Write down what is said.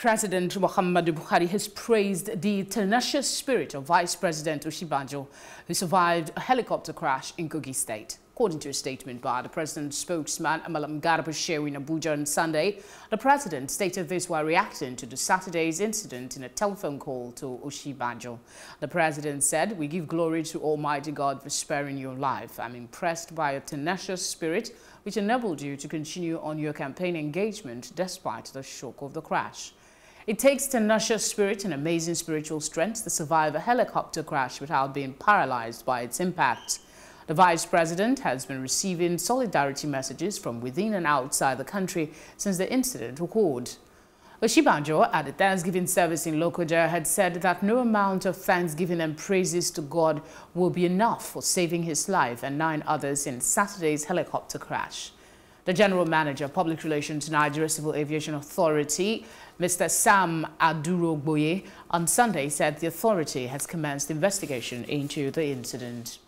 President Muhammadu Buhari has praised the tenacious spirit of Vice President Osinbajo, who survived a helicopter crash in Kogi State. According to a statement by the president's spokesman, Amalam Garba Shehu in Abuja on Sunday, the president stated this while reacting to the Saturday's incident in a telephone call to Osinbajo. The president said, we give glory to Almighty God for sparing your life. I'm impressed by your tenacious spirit, which enabled you to continue on your campaign engagement despite the shock of the crash. It takes tenacious spirit and amazing spiritual strength to survive a helicopter crash without being paralyzed by its impact. The vice president has been receiving solidarity messages from within and outside the country since the incident occurred. Osinbajo at the Thanksgiving service in Lokoja had said that no amount of thanksgiving and praises to God will be enough for saving his life and nine others in Saturday's helicopter crash. The General Manager of Public Relations Nigeria Civil Aviation Authority, Mr. Sam Adurogboye, on Sunday said the authority has commenced investigation into the incident.